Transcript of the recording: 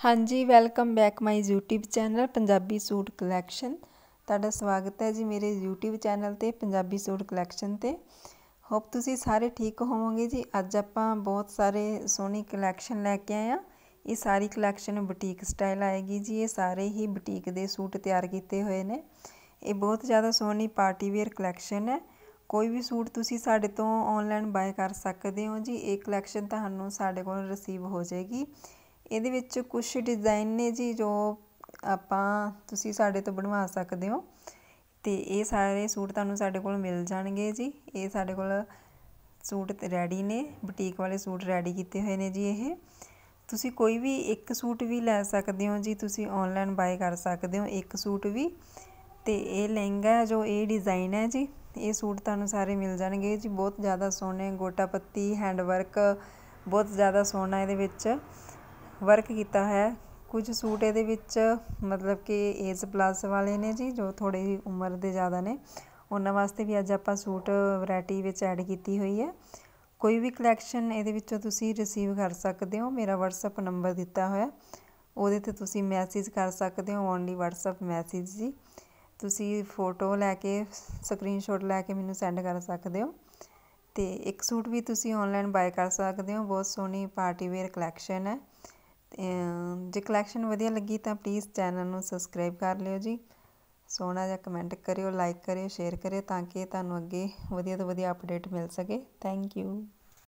ਹਾਂਜੀ welcome back my YouTube channel Punjabi suit collection ਤੁਹਾਡਾ ਸਵਾਗਤ ਹੈ ਜੀ ਮੇਰੇ YouTube ਚੈਨਲ ਤੇ ਪੰਜਾਬੀ ਸੂਟ ਕਲੈਕਸ਼ਨ ਤੇ। ਹੋਪ ਤੁਸੀਂ ਸਾਰੇ ਠੀਕ ਹੋਵੋਗੇ ਜੀ। ਅੱਜ ਆਪਾਂ ਬਹੁਤ ਸਾਰੇ ਸੋਹਣੀ ਕਲੈਕਸ਼ਨ ਲੈ ਕੇ ਆਏ ਆ ਇਹ ਸਾਰੀ ਕਲੈਕਸ਼ਨ ਬੁਟੀਕ ਸਟਾਈਲ ਆਏਗੀ ਜੀ। ਇਹ ਸਾਰੇ ਹੀ ਬੁਟੀਕ ਦੇ ਸੂਟ ਤਿਆਰ ਕੀਤੇ ਹੋਏ ਨੇ। ਇਹ ਬਹੁਤ ਜ਼ਿਆਦਾ ਸੋਹਣੀ ਪਾਰਟੀ ਵੇਅਰ ਕਲੈਕਸ਼ਨ ਹੈ। ਕੋਈ ਵੀ ਸੂਟ ਤੁਸੀਂ ਸਾਡੇ ਤੋਂ ਆਨਲਾਈਨ ਬਾਏ ਕਰ ਸਕਦੇ ਹੋ ਜੀ। ਇਹ ਕਲੈਕਸ਼ਨ ਤੁਹਾਨੂੰ ਸਾਡੇ ਕੋਲ ਰਿਸੀਵ ਹੋ ਜਾਏਗੀ। ਇਹਦੇ ਵਿੱਚ ਕੁਝ ਡਿਜ਼ਾਈਨ ਨੇ ਜੀ ਜੋ ਆਪਾਂ ਤੁਸੀਂ ਸਾਡੇ ਤੋਂ ਬਣਵਾ ਸਕਦੇ ਹੋ। ਤੇ ਇਹ ਸਾਰੇ ਸੂਟ ਤੁਹਾਨੂੰ ਸਾਡੇ ਕੋਲ ਮਿਲ ਜਾਣਗੇ ਜੀ। ਇਹ ਸਾਡੇ ਕੋਲ ਸੂਟ ਰੈਡੀ ਨੇ ਬੁਟੀਕ ਵਾਲੇ ਸੂਟ ਰੈਡੀ ਕੀਤੇ ਹੋਏ ਨੇ ਜੀ ਇਹ। ਤੁਸੀਂ ਕੋਈ ਵੀ ਇੱਕ ਸੂਟ ਵੀ ਲੈ ਸਕਦੇ ਹੋ ਜੀ, ਤੁਸੀਂ ਆਨਲਾਈਨ ਬਾਏ ਕਰ ਸਕਦੇ ਹੋ ਇੱਕ ਸੂਟ ਵੀ। ਤੇ ਇਹ ਲਹਿੰਗਾ ਜੋ ਇਹ ਡਿਜ਼ਾਈਨ ਹੈ ਜੀ, ਇਹ ਸੂਟ ਤੁਹਾਨੂੰ ਸਾਰੇ ਮਿਲ ਜਾਣਗੇ ਜੀ। ਬਹੁਤ ਜ਼ਿਆਦਾ ਸੋਹਣੇ ਗੋਟਾ ਪੱਤੀ ਹੈਂਡ ਵਰਕ ਬਹੁਤ ਜ਼ਿਆਦਾ ਸੋਹਣਾ ਇਹਦੇ ਵਿੱਚ। ਵਰਕ ਕੀਤਾ ਹੈ। ਕੁਝ ਸੂਟ ਇਹਦੇ ਵਿੱਚ ਮਤਲਬ ਕਿ ਏਜ ਪਲੱਸ ਵਾਲੇ ਨੇ ਜੀ, ਜੋ ਥੋੜੀ ਉਮਰ ਦੇ ਜ਼ਿਆਦਾ ਨੇ। ਉਹਨਾਂ ਵਾਸਤੇ ਵੀ ਅੱਜ ਆਪਾਂ ਸੂਟ ਵੈਰਾਈਟੀ ਵਿੱਚ ਐਡ ਕੀਤੀ ਹੋਈ ਹੈ। ਕੋਈ ਵੀ ਕਲੈਕਸ਼ਨ ਇਹਦੇ ਵਿੱਚੋਂ ਤੁਸੀਂ ਰਿਸੀਵ ਕਰ ਸਕਦੇ ਹੋ। ਮੇਰਾ WhatsApp ਨੰਬਰ ਦਿੱਤਾ ਹੋਇਆ। ਉਹਦੇ ਤੇ ਤੁਸੀਂ ਮੈਸੇਜ ਕਰ ਸਕਦੇ ਹੋ। ਓਨਲੀ WhatsApp ਮੈਸੇਜ ਜੀ। ਤੁਸੀਂ ਫੋਟੋ ਲੈ ਕੇ ਸਕਰੀਨਸ਼ਾਟ ਲੈ ਕੇ ਮੈਨੂੰ ਸੈਂਡ ਕਰ ਸਕਦੇ ਹੋ। ਤੇ ਇੱਕ ਸੂਟ ਵੀ ਤੁਸੀਂ ਆਨਲਾਈਨ ਬਾਏ ਕਰ ਸਕਦੇ ਹੋ। ਬਹੁਤ ਸੋਹਣੀ ਪਾਰਟੀ ਵੇਅਰ ਕਲੈਕਸ਼ਨ ਹੈ। ਜੇ ਕਲੈਕਸ਼ਨ ਵਧੀਆ ਲੱਗੀ ਤਾਂ ਪਲੀਜ਼ ਚੈਨਲ ਨੂੰ ਸਬਸਕ੍ਰਾਈਬ ਕਰ ਲਿਓ ਜੀ। ਸੋਹਣਾ ਜਿਹਾ ਕਮੈਂਟ ਕਰਿਓ ਲਾਈਕ ਕਰਿਓ ਸ਼ੇਅਰ ਕਰਿਓ ਤਾਂ ਕਿ ਤੁਹਾਨੂੰ ਅੱਗੇ ਵਧੀਆ ਤੋਂ ਵਧੀਆ ਅਪਡੇਟ ਮਿਲ ਸਕੇ। Thank you